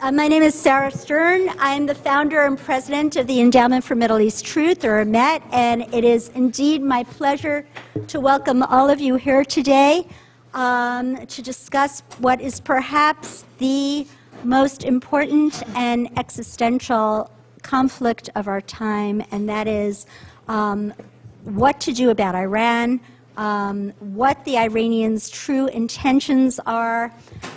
Uh, my name is Sarah Stern. I'm the founder and president of the Endowment for Middle East Truth, or EMET, and it is indeed my pleasure to welcome all of you here today um, to discuss what is perhaps the most important and existential conflict of our time, and that is um, what to do about Iran, um, what the Iranians' true intentions are,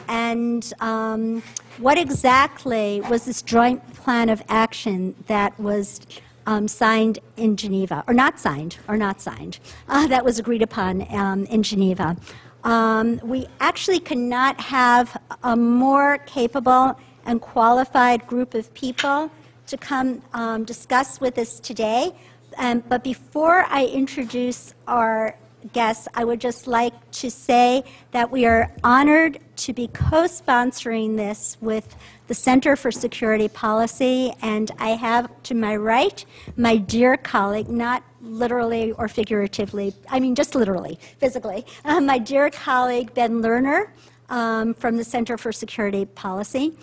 and um, what exactly was this joint plan of action that was um, signed in Geneva, or not signed, or not signed, uh, that was agreed upon um, in Geneva. Um, we actually cannot have a more capable and qualified group of people to come um, discuss with us today. But before I introduce our guests, I would just like to say that we are honored to be co-sponsoring this with the Center for Security Policy, and I have to my right my dear colleague, not literally or figuratively, I mean just literally, physically, uh, my dear colleague Ben Lerner um, from the Center for Security Policy.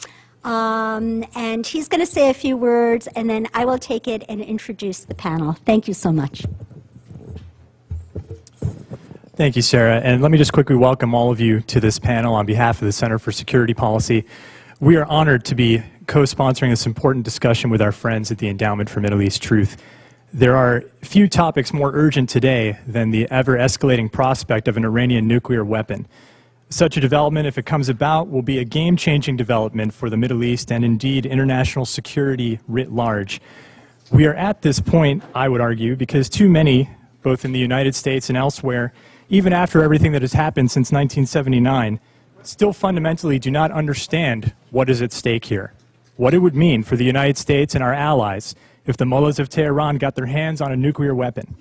Um, and he's going to say a few words, and then I will take it and introduce the panel. Thank you so much. Thank you, Sarah. And let me just quickly welcome all of you to this panel on behalf of the Center for Security Policy. We are honored to be co-sponsoring this important discussion with our friends at the Endowment for Middle East Truth. There are few topics more urgent today than the ever-escalating prospect of an Iranian nuclear weapon. Such a development, if it comes about, will be a game-changing development for the Middle East and indeed international security writ large. We are at this point, I would argue, because too many, both in the United States and elsewhere, even after everything that has happened since 1979, still fundamentally do not understand what is at stake here, what it would mean for the United States and our allies if the mullahs of Tehran got their hands on a nuclear weapon.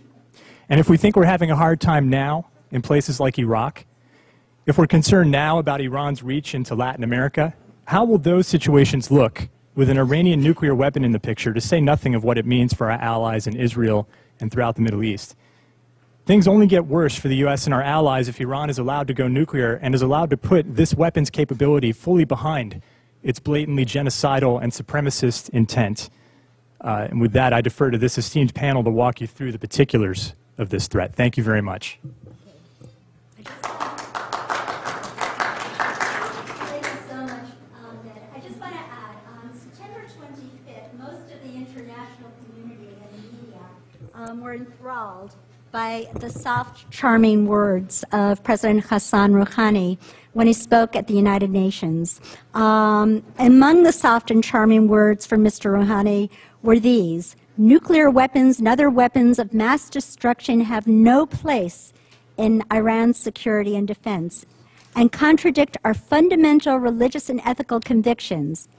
And if we think we're having a hard time now in places like Iraq, if we're concerned now about Iran's reach into Latin America, how will those situations look with an Iranian nuclear weapon in the picture, to say nothing of what it means for our allies in Israel and throughout the Middle East? Things only get worse for the U.S. and our allies if Iran is allowed to go nuclear and is allowed to put this weapons capability fully behind its blatantly genocidal and supremacist intent. Uh, and with that, I defer to this esteemed panel to walk you through the particulars of this threat. Thank you very much. Were enthralled by the soft, charming words of President Hassan Rouhani when he spoke at the United Nations. Um, among the soft and charming words from Mr. Rouhani were these nuclear weapons and other weapons of mass destruction have no place in Iran's security and defense and contradict our fundamental religious and ethical convictions.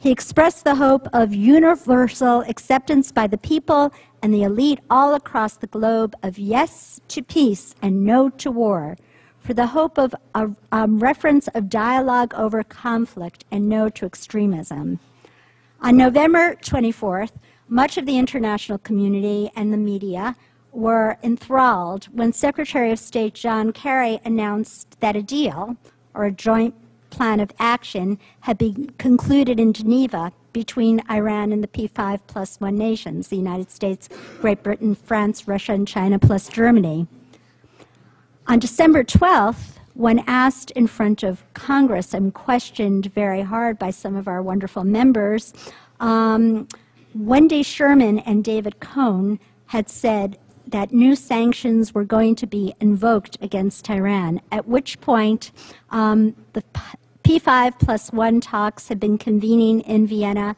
He expressed the hope of universal acceptance by the people and the elite all across the globe of yes to peace and no to war, for the hope of a, a um, reference of dialogue over conflict and no to extremism. On November 24th, much of the international community and the media were enthralled when Secretary of State John Kerry announced that a deal, or a joint plan of action had been concluded in Geneva between Iran and the P5 plus one nations, the United States, Great Britain, France, Russia, and China, plus Germany. On December 12th, when asked in front of Congress and questioned very hard by some of our wonderful members, um, Wendy Sherman and David Cohen had said that new sanctions were going to be invoked against Tehran, at which point um, the P5 plus one talks have been convening in Vienna,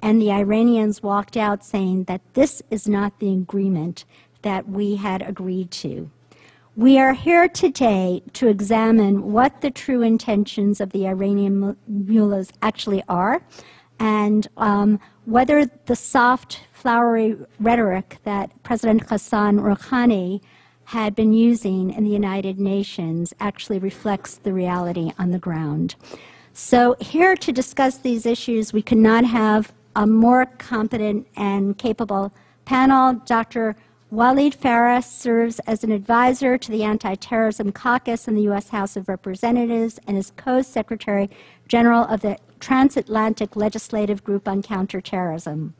and the Iranians walked out saying that this is not the agreement that we had agreed to. We are here today to examine what the true intentions of the Iranian mullahs actually are and um, whether the soft, flowery rhetoric that President Hassan Rouhani had been using in the United Nations actually reflects the reality on the ground. So, here to discuss these issues, we could not have a more competent and capable panel. Dr. Walid Phares serves as an advisor to the Anti-Terrorism Caucus in the U.S. House of Representatives and is co-secretary general of the Transatlantic Legislative Group on Counterterrorism.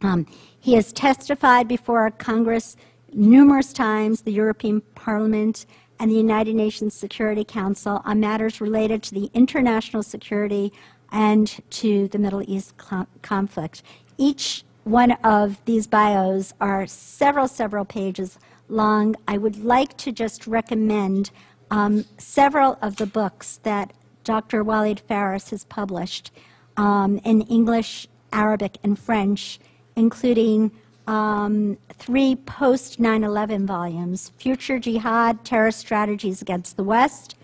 Um, he has testified before Congress numerous times, the European Parliament, and the United Nations Security Council on matters related to the international security and to the Middle East conflict. Each one of these bios are several, several pages long. I would like to just recommend um, several of the books that Dr. Walid Phares has published um, in English, Arabic, and French, including um, three post 9 11 volumes Future Jihad Terrorist Strategies Against the West,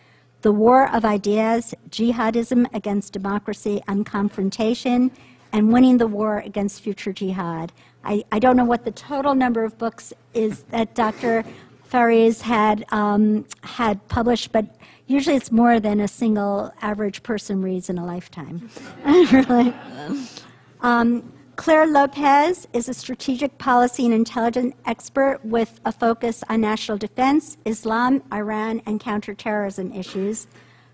The War of Ideas Jihadism Against Democracy and Confrontation, and Winning the War Against Future Jihad. I, I don't know what the total number of books is that Dr. Phares had, um, had published, but usually it's more than a single average person reads in a lifetime. really. Um, Clare Lopez is a strategic policy and intelligence expert with a focus on national defense, Islam, Iran, and counterterrorism issues.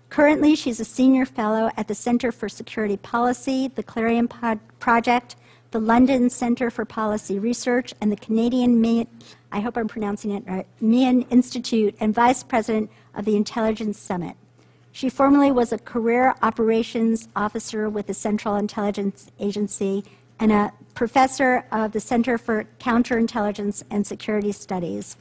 Currently, she's a senior fellow at the Center for Security Policy, the Clarion Project, the London Center for Policy Research, and the Canadian, I hope I'm pronouncing it right, Institute, and vice president of the Intelligence Summit. She formerly was a career operations officer with the Central Intelligence Agency and a professor of the Center for Counterintelligence and Security Studies.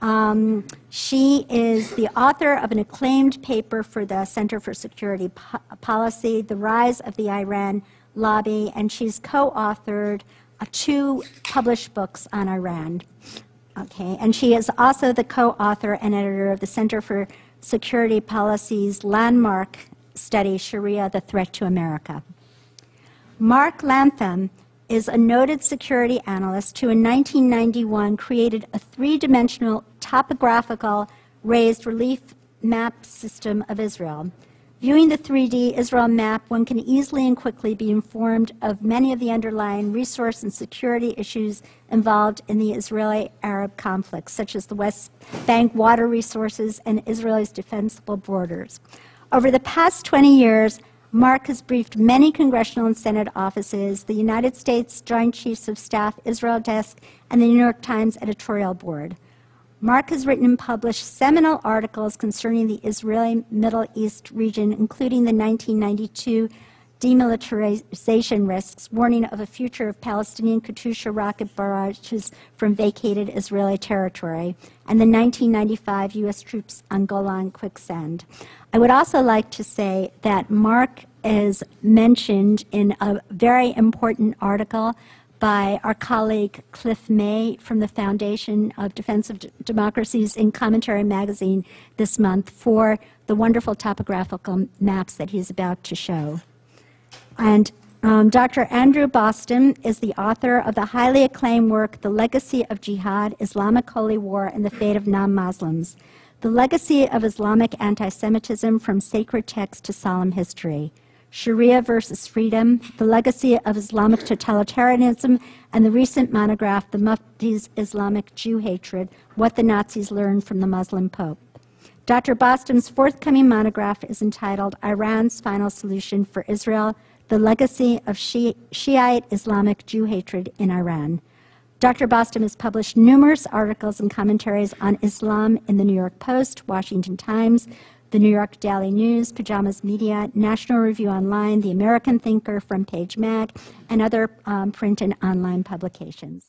Um, she is the author of an acclaimed paper for the Center for Security po Policy, The Rise of the Iran Lobby, and she's co-authored uh, two published books on Iran. Okay, and she is also the co-author and editor of the Center for Security Policy's landmark study, Sharia, the Threat to America. Mark Langfan is a noted security analyst who in 1991 created a three-dimensional topographical raised relief map system of Israel. Viewing the 3D Israel map, one can easily and quickly be informed of many of the underlying resource and security issues involved in the Israeli-Arab conflict, such as the West Bank water resources and Israel's defensible borders. Over the past 20 years, Mark has briefed many congressional and Senate offices, the United States Joint Chiefs of Staff Israel Desk, and the New York Times editorial board. Mark has written and published seminal articles concerning the Israeli Middle East region, including the 1992 demilitarization risks, warning of a future of Palestinian Katyusha rocket barrages from vacated Israeli territory, and the 1995 U.S. troops on Golan quicksand. I would also like to say that Mark is mentioned in a very important article by our colleague Cliff May from the Foundation of Defensive Democracies in Commentary Magazine this month for the wonderful topographical maps that he's about to show. And um, Dr. Andrew Bostom is the author of the highly acclaimed work, The Legacy of Jihad, Islamic Holy War, and the Fate of Non-Muslims. The Legacy of Islamic Anti-Semitism from Sacred Text to Solemn History. Sharia versus Freedom, The Legacy of Islamic Totalitarianism, and the recent monograph, The Mufti's Islamic Jew Hatred, What the Nazis Learned from the Muslim Pope. Dr. Bostom's forthcoming monograph is entitled Iran's Final Solution for Israel, The Legacy of Shiite Islamic Jew Hatred in Iran. Dr. Bostom has published numerous articles and commentaries on Islam in the New York Post, Washington Times, the New York Daily News, Pajamas Media, National Review Online, The American Thinker, Front Page Mag, and other um, print and online publications.